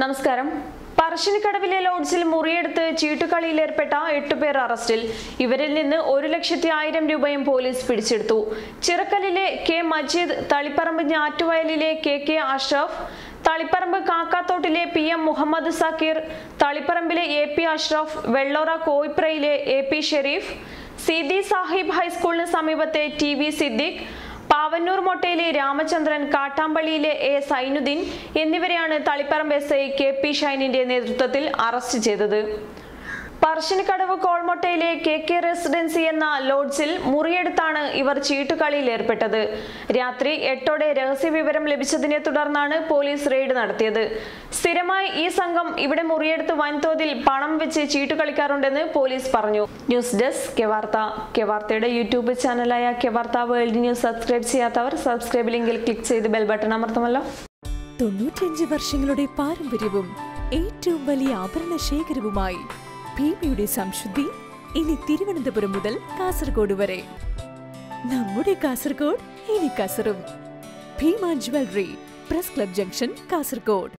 നമസ്കാരം. പറശ്ശിനിക്കടവിലെ ലോഡ്ജിൽ മുറിയെടുത്ത് ചീട്ടുകളിയിലേർപ്പെട്ട എട്ടുപേർ അറസ്റ്റിൽ. ഇവരിൽ നിന്ന് ഒരു ലക്ഷത്തി ആയിരം രൂപയും പോലീസ് പിടിച്ചെടുത്തു. ചിറക്കലിലെ കെ മജീദ് തളിപ്പറമ്പ് ഞാറ്റുവയലിലെ കെ കെ അഷ്റഫ് തളിപ്പറമ്പ് കാക്കാത്തോട്ടിലെ പി എം മുഹമ്മദ് സക്കീർ തളിപ്പറമ്പിലെ എ പി അഷ്റഫ് വെള്ളോറ കോയിപ്രയിലെ എ പി ഷെരീഫ് സിദി സാഹിബ് ഹൈസ്കൂളിന് സമീപത്തെ ടി വി സിദ്ദിഖ് പാവന്നൂർ മൊട്ടയിലെ രാമചന്ദ്രൻ കാട്ടാമ്പള്ളിയിലെ എ സൈനുദ്ദീൻ എന്നിവരെയാണ് Taliparamba S I K P ഷൈനിന്റെ നേതൃത്വത്തിൽ അറസ്റ്റ് ചെയ്തത്. പറശ്ശിനിക്കടവ് കോൾമൊട്ടയിലെ കെ കെ റെസിഡൻസി എന്ന ലോഡ്ജിൽ മുറിയെടുത്താണ് ഇവർ ചീട്ടുകളിയിൽ ഏർപ്പെട്ടത്. രാത്രി എട്ടോടെ രഹസ്യ വിവരം ലഭിച്ചതിനെ തുടർന്നാണ് പോലീസ് റെയ്ഡ് നടത്തിയത്. സ്ഥിരമായി ഈ സംഘം ഇവിടെ മുറിയെടുത്ത് വൻതോതിൽ പണം വെച്ച് ചീട്ടുകളിക്കാറുണ്ടെന്ന് പോലീസ് പറഞ്ഞു. ന്യൂസ് ഡെസ്ക് കെവാർത്ത കെവാർത്തയുടെ യൂട്യൂബ് ചാനലായ കെവാർത്ത വേൾഡ് ന്യൂസ് സബ്സ്ക്രൈബ് ചെയ്യാത്തവർ സബ്സ്ക്രൈബ് ലിങ്കിൽ ക്ലിക്ക് ചെയ്ത് ബെൽ ബട്ടൺ അമർത്തുമല്ലോ. തൊണ്ണൂറ്റിയഞ്ച് വർഷങ്ങളുടെ പാരമ്പര്യവും ഏറ്റവും വലിയ ആഭരണ ശേഖരവുമായി ഭീമയുടെ സംശുദ്ധി ഇനി തിരുവനന്തപുരം മുതൽ കാസർഗോഡ് വരെ. നമ്മുടെ കാസർഗോഡ് ഇനി കസറും. Bhima jewellery press club junction Kasaragod.